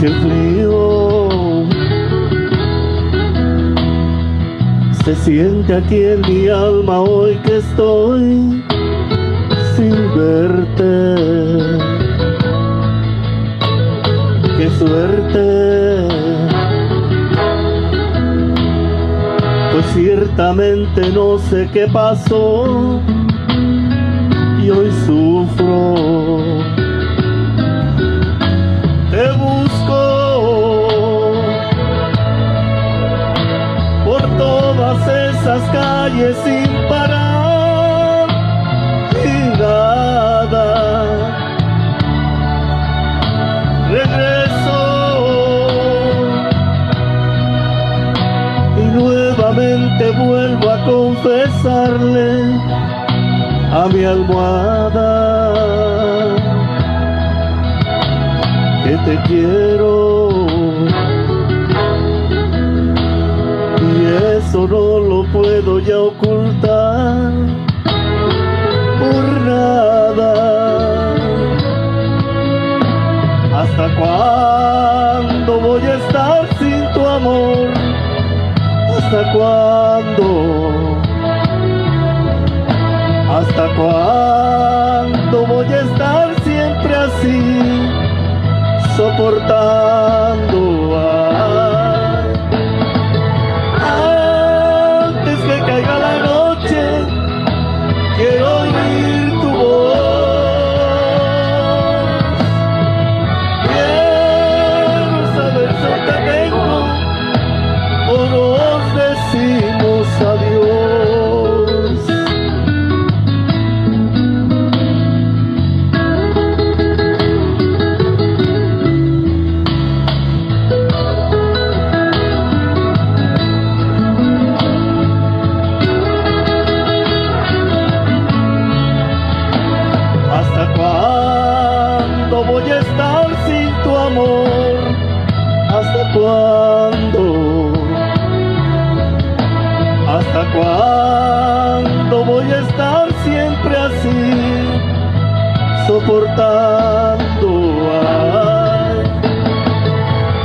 Qué frío se siente aquí en mi alma hoy que estoy sin verte. Qué suerte. Pues ciertamente no sé qué pasó y hoy sufro. Esas calles sin parar y. Regreso y nuevamente vuelvo a confesarle a mi almohada que te quiero eso no lo puedo ya ocultar por nada hasta cuándo voy a estar sin tu amor hasta cuándo ¿Hasta cuándo voy a estar siempre así, soportando? ¿Hasta cuándo voy a estar siempre así, soportando?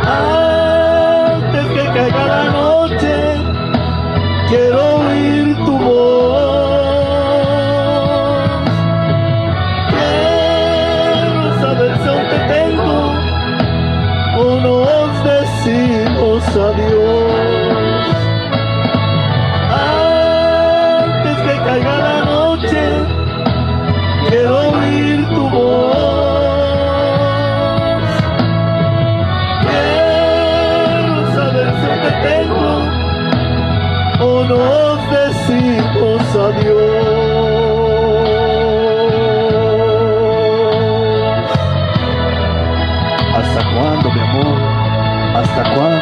Ay, antes que caiga la noche, quiero nos decimos adiós. ¿Hasta cuándo, mi amor? ¿Hasta cuándo?